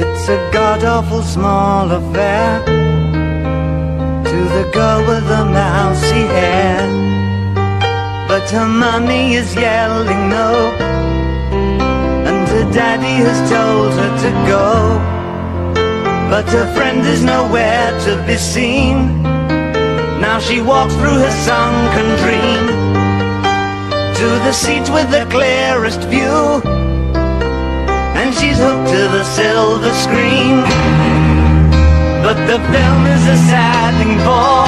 It's a god awful small affair to the girl with the mousy hair. But her mummy is yelling no, and her daddy has told her to go. But her friend is nowhere to be seen. Now she walks through her sunken dream to the seat with the clearest view she's hooked to the silver screen. But the film is a sad thing for,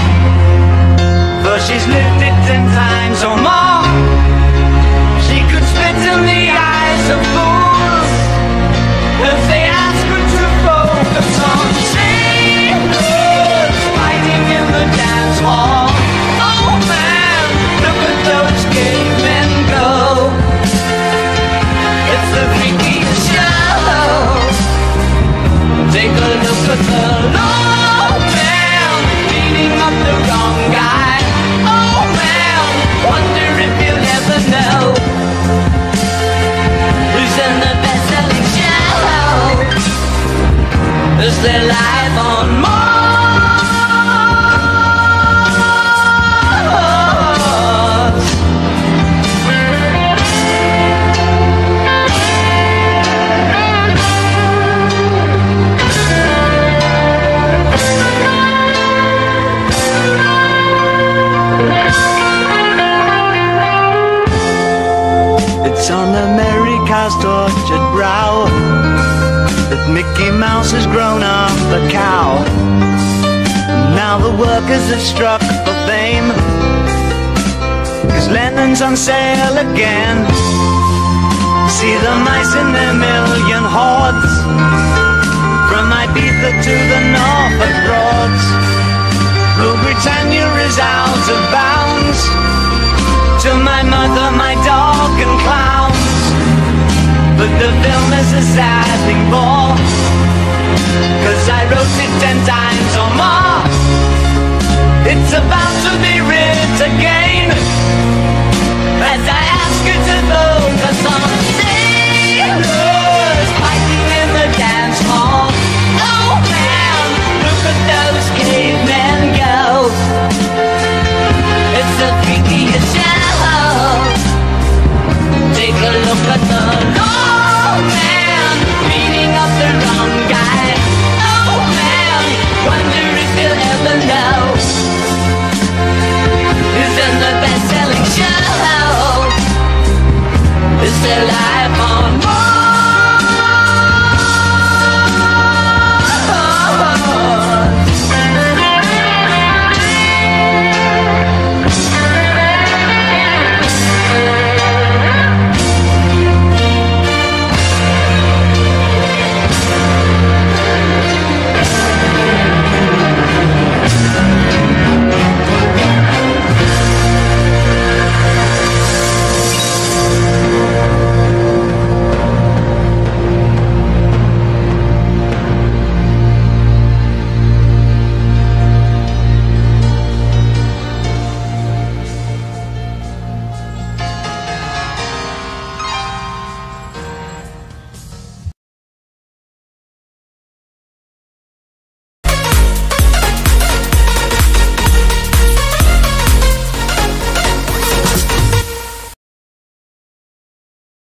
for she's lived it ten times or more. Is life on Mars? It's on America's tortured brow Mickey Mouse has grown up a cow. Now the workers have struck for fame, cause Lennon's on sale again. See the mice in their million hordes, from Ibiza to the Norfolk Broads. Rule Britannia is out of bounds the film is a sad thing